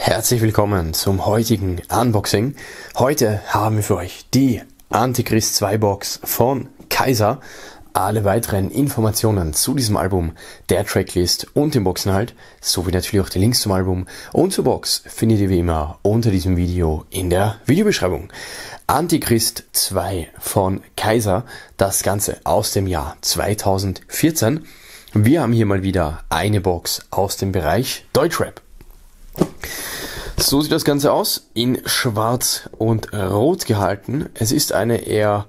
Herzlich willkommen zum heutigen Unboxing. Heute haben wir für euch die Antichrist 2 Box von Kaiser. Alle weiteren Informationen zu diesem Album, der Tracklist und dem Boxinhalt, sowie natürlich auch die Links zum Album und zur Box findet ihr wie immer unter diesem Video in der Videobeschreibung. Antichrist 2 von Kaiser, das Ganze aus dem Jahr 2014. Wir haben hier mal wieder eine Box aus dem Bereich Deutschrap. So sieht das Ganze aus, in schwarz und rot gehalten. Es ist eine eher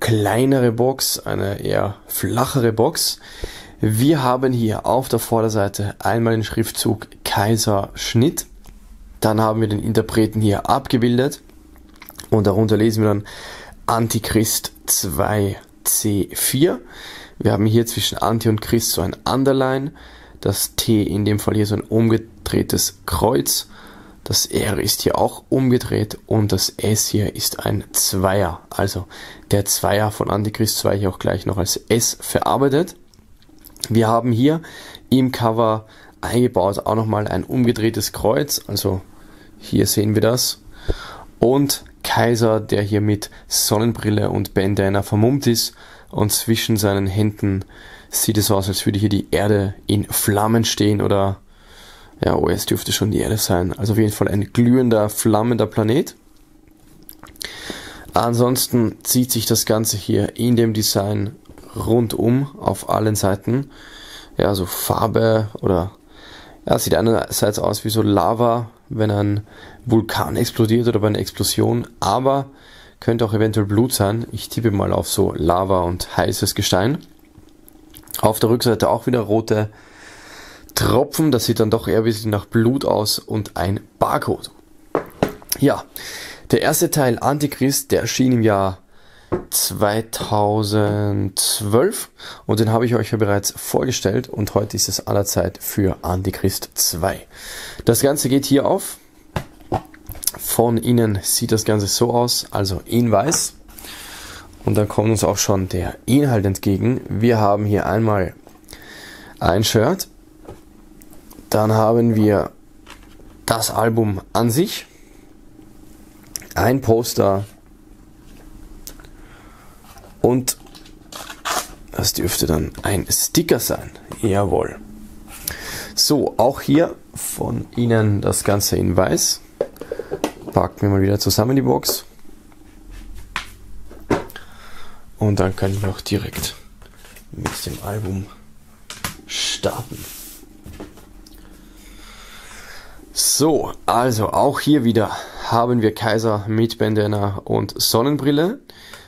kleinere Box, eine eher flachere Box. Wir haben hier auf der Vorderseite einmal den Schriftzug Kaiser Schnitt. Dann haben wir den Interpreten hier abgebildet und darunter lesen wir dann Antichrist 2C4. Wir haben hier zwischen Anti und Christ so ein Underline, das T in dem Fall hier so ein umgedrehtes Kreuz das R ist hier auch umgedreht und das S hier ist ein Zweier. Also der Zweier von Antichrist 2 hier auch gleich noch als S verarbeitet. Wir haben hier im Cover eingebaut auch nochmal ein umgedrehtes Kreuz. Also hier sehen wir das. Und Kaiser, der hier mit Sonnenbrille und Bandana vermummt ist und zwischen seinen Händen sieht es aus, als würde hier die Erde in Flammen stehen oder ja, OS dürfte schon die Erde sein. Also auf jeden Fall ein glühender, flammender Planet. Ansonsten zieht sich das Ganze hier in dem Design rundum auf allen Seiten. Ja, so Farbe oder ja, sieht einerseits aus wie so Lava, wenn ein Vulkan explodiert oder bei einer Explosion, aber könnte auch eventuell Blut sein. Ich tippe mal auf so Lava und heißes Gestein. Auf der Rückseite auch wieder rote Tropfen, das sieht dann doch eher ein bisschen nach Blut aus und ein Barcode. Ja, der erste Teil Antichrist, der erschien im Jahr 2012 und den habe ich euch ja bereits vorgestellt und heute ist es allerzeit für Antichrist 2. Das Ganze geht hier auf. Von innen sieht das Ganze so aus, also in weiß. Und dann kommt uns auch schon der Inhalt entgegen. Wir haben hier einmal ein Shirt dann haben wir das Album an sich, ein Poster und das dürfte dann ein Sticker sein. Jawohl. So, auch hier von Ihnen das Ganze in weiß. Packen wir mal wieder zusammen die Box. Und dann können wir auch direkt mit dem Album starten. So, also auch hier wieder haben wir Kaiser mit Bandana und Sonnenbrille.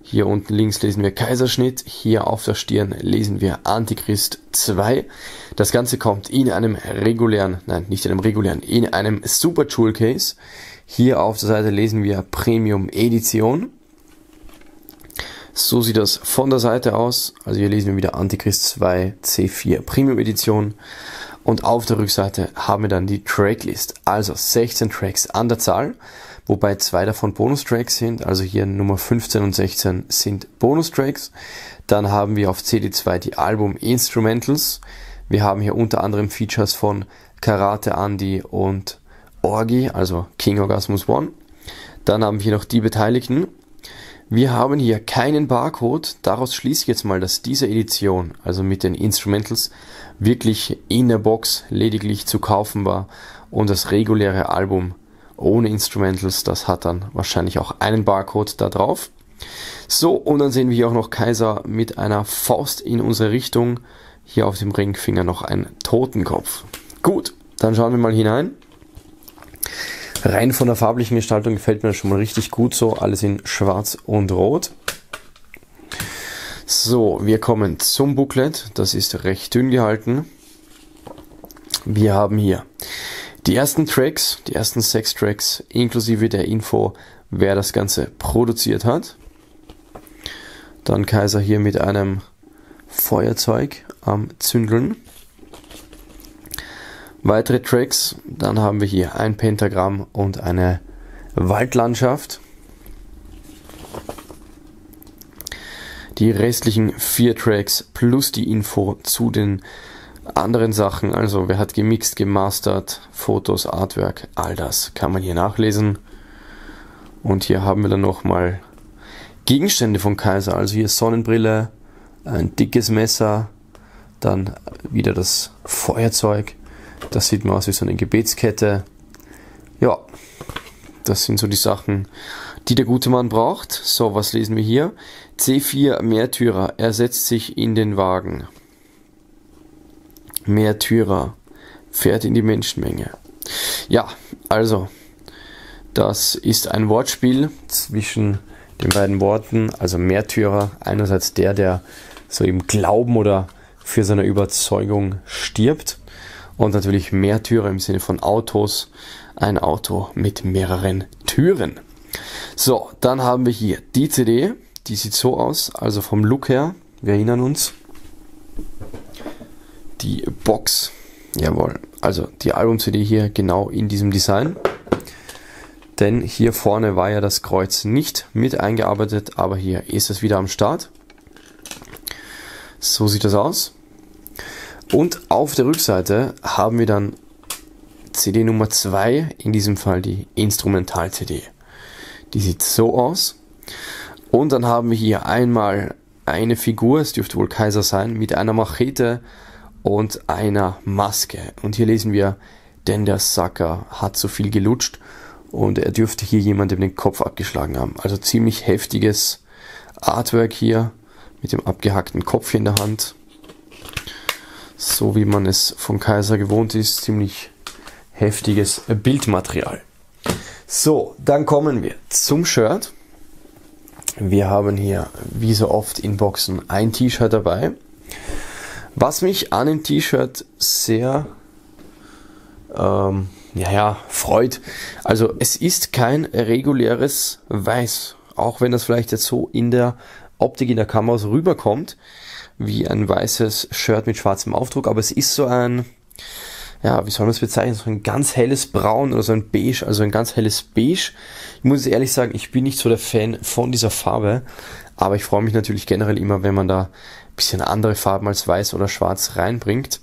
Hier unten links lesen wir Kaiserschnitt, hier auf der Stirn lesen wir Antichrist 2. Das Ganze kommt in einem regulären, nein, nicht in einem regulären, in einem Super Jewel Case. Hier auf der Seite lesen wir Premium Edition. So sieht das von der Seite aus. Also hier lesen wir wieder Antichrist 2 C4 Premium Edition. Und auf der Rückseite haben wir dann die Tracklist, also 16 Tracks an der Zahl, wobei zwei davon Bonustracks sind, also hier Nummer 15 und 16 sind Bonustracks. Dann haben wir auf CD2 die Album Instrumentals. Wir haben hier unter anderem Features von Karate Andy und Orgi, also King Orgasmus One. Dann haben wir hier noch die Beteiligten. Wir haben hier keinen Barcode, daraus schließe ich jetzt mal, dass diese Edition, also mit den Instrumentals, wirklich in der Box lediglich zu kaufen war und das reguläre Album ohne Instrumentals, das hat dann wahrscheinlich auch einen Barcode da drauf. So, und dann sehen wir hier auch noch Kaiser mit einer Faust in unsere Richtung. Hier auf dem Ringfinger noch ein Totenkopf. Gut, dann schauen wir mal hinein. Rein von der farblichen Gestaltung gefällt mir das schon mal richtig gut so. Alles in schwarz und rot. So, wir kommen zum Booklet. Das ist recht dünn gehalten. Wir haben hier die ersten Tracks, die ersten sechs Tracks, inklusive der Info, wer das Ganze produziert hat. Dann Kaiser hier mit einem Feuerzeug am Zündeln. Weitere Tracks, dann haben wir hier ein Pentagramm und eine Waldlandschaft. Die restlichen vier Tracks plus die Info zu den anderen Sachen. Also wer hat gemixt, gemastert, Fotos, Artwork, all das kann man hier nachlesen. Und hier haben wir dann nochmal Gegenstände von Kaiser. Also hier Sonnenbrille, ein dickes Messer, dann wieder das Feuerzeug. Das sieht man aus wie so eine Gebetskette. Ja, das sind so die Sachen, die der gute Mann braucht. So, was lesen wir hier? C4 Märtyrer, er setzt sich in den Wagen. Märtyrer fährt in die Menschenmenge. Ja, also, das ist ein Wortspiel zwischen den beiden Worten, also Märtyrer, einerseits der, der so im Glauben oder für seine Überzeugung stirbt und natürlich Märtyrer im Sinne von Autos, ein Auto mit mehreren Türen. So, dann haben wir hier die CD, die sieht so aus, also vom Look her, wir erinnern uns, die Box, jawohl, also die Album-CD hier genau in diesem Design. Denn hier vorne war ja das Kreuz nicht mit eingearbeitet, aber hier ist es wieder am Start. So sieht das aus. Und auf der Rückseite haben wir dann CD Nummer 2, in diesem Fall die Instrumental-CD. Die sieht so aus. Und dann haben wir hier einmal eine Figur, es dürfte wohl Kaiser sein, mit einer Machete und einer Maske. Und hier lesen wir, denn der Sacker hat so viel gelutscht und er dürfte hier jemandem den Kopf abgeschlagen haben. Also ziemlich heftiges Artwork hier mit dem abgehackten Kopf in der Hand. So wie man es vom Kaiser gewohnt ist, ziemlich heftiges Bildmaterial. So, dann kommen wir zum Shirt. Wir haben hier, wie so oft in Boxen, ein T-Shirt dabei. Was mich an dem T-Shirt sehr ähm, ja, ja, freut. Also es ist kein reguläres Weiß, auch wenn das vielleicht jetzt so in der Optik in der Kamera so rüberkommt, wie ein weißes Shirt mit schwarzem Aufdruck, aber es ist so ein, ja, wie soll man es bezeichnen, so ein ganz helles Braun oder so ein Beige, also ein ganz helles Beige. Ich muss ehrlich sagen, ich bin nicht so der Fan von dieser Farbe, aber ich freue mich natürlich generell immer, wenn man da ein bisschen andere Farben als weiß oder schwarz reinbringt.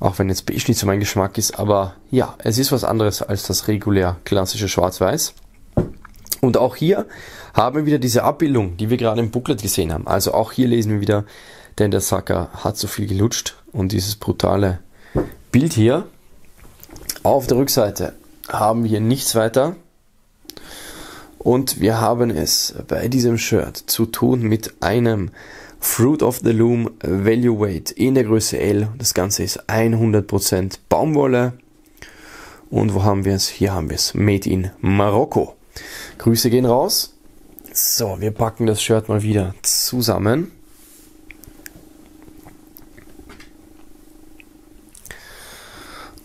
Auch wenn jetzt beige nicht so mein Geschmack ist, aber ja, es ist was anderes als das regulär klassische Schwarz-Weiß. Und auch hier haben wir wieder diese Abbildung, die wir gerade im Booklet gesehen haben. Also auch hier lesen wir wieder, denn der Sacker hat so viel gelutscht und dieses brutale Bild hier. Auf der Rückseite haben wir nichts weiter. Und wir haben es bei diesem Shirt zu tun mit einem Fruit of the Loom Value Weight in der Größe L. Das Ganze ist 100% Baumwolle. Und wo haben wir es? Hier haben wir es. Made in Marokko. Grüße gehen raus. So, wir packen das Shirt mal wieder zusammen.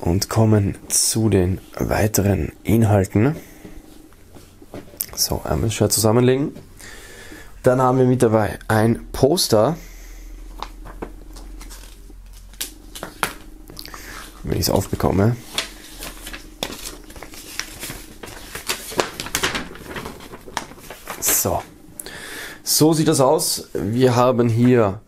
Und kommen zu den weiteren Inhalten. So, einmal Shirt zusammenlegen. Dann haben wir mit dabei ein Poster. Wenn ich es aufbekomme. So. So sieht das aus. Wir haben hier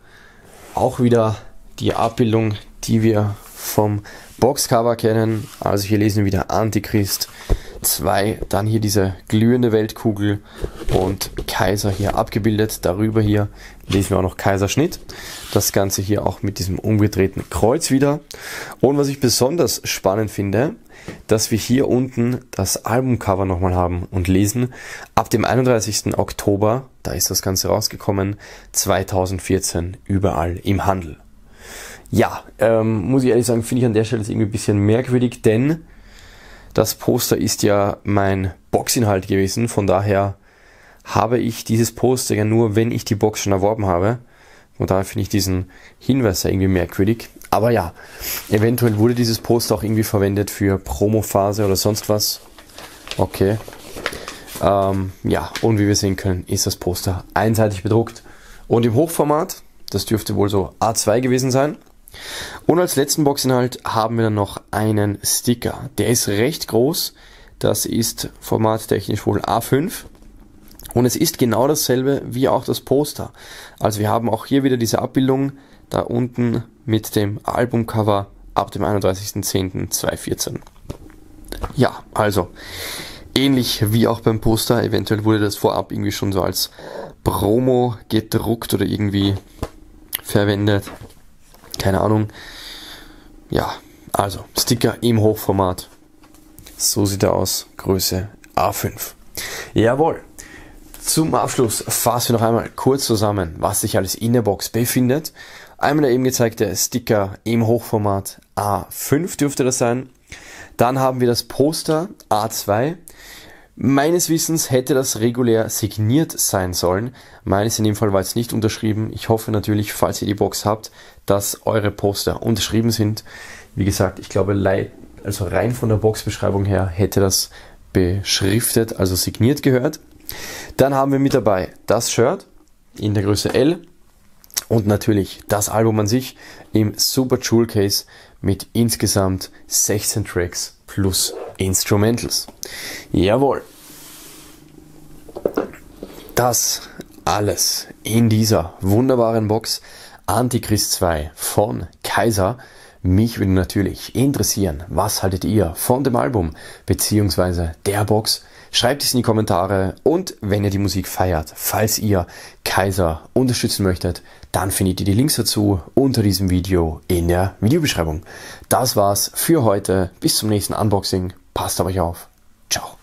auch wieder die Abbildung, die wir vom Boxcover kennen. Also hier lesen wir wieder Antichrist 2, dann hier diese glühende Weltkugel und Kaiser hier abgebildet. Darüber hier lesen wir auch noch Kaiserschnitt. Das Ganze hier auch mit diesem umgedrehten Kreuz wieder. Und was ich besonders spannend finde, dass wir hier unten das Albumcover nochmal haben und lesen. Ab dem 31. Oktober, da ist das Ganze rausgekommen, 2014 überall im Handel. Ja, ähm, muss ich ehrlich sagen, finde ich an der Stelle irgendwie ein bisschen merkwürdig, denn das Poster ist ja mein Boxinhalt gewesen, von daher habe ich dieses Poster ja nur, wenn ich die Box schon erworben habe. Von daher finde ich diesen Hinweis ja irgendwie merkwürdig. Aber ja, eventuell wurde dieses Poster auch irgendwie verwendet für Promophase oder sonst was. Okay. Ähm, ja, und wie wir sehen können, ist das Poster einseitig bedruckt und im Hochformat. Das dürfte wohl so A2 gewesen sein. Und als letzten Boxinhalt haben wir dann noch einen Sticker. Der ist recht groß. Das ist formattechnisch wohl A5. Und es ist genau dasselbe wie auch das Poster. Also wir haben auch hier wieder diese Abbildung da unten mit dem Albumcover ab dem 31.10.2014. Ja, also ähnlich wie auch beim Poster, eventuell wurde das vorab irgendwie schon so als Promo gedruckt oder irgendwie verwendet. Keine Ahnung. Ja, also Sticker im Hochformat. So sieht er aus, Größe A5. Jawohl. Zum Abschluss fassen wir noch einmal kurz zusammen, was sich alles in der Box befindet. Einmal der eben gezeigte Sticker im Hochformat A5 dürfte das sein. Dann haben wir das Poster A2. Meines Wissens hätte das regulär signiert sein sollen. Meines in dem Fall war jetzt nicht unterschrieben. Ich hoffe natürlich, falls ihr die Box habt, dass eure Poster unterschrieben sind. Wie gesagt, ich glaube, also rein von der Boxbeschreibung her hätte das beschriftet, also signiert gehört. Dann haben wir mit dabei das Shirt in der Größe L und natürlich das Album an sich im Super Jewel Case mit insgesamt 16 Tracks plus Instrumentals. Jawohl. Das alles in dieser wunderbaren Box Antichrist 2 von Kaiser. Mich würde natürlich interessieren, was haltet ihr von dem Album bzw. der Box? Schreibt es in die Kommentare und wenn ihr die Musik feiert, falls ihr Kaiser unterstützen möchtet, dann findet ihr die Links dazu unter diesem Video in der Videobeschreibung. Das war's für heute. Bis zum nächsten Unboxing. Passt auf euch auf. Ciao.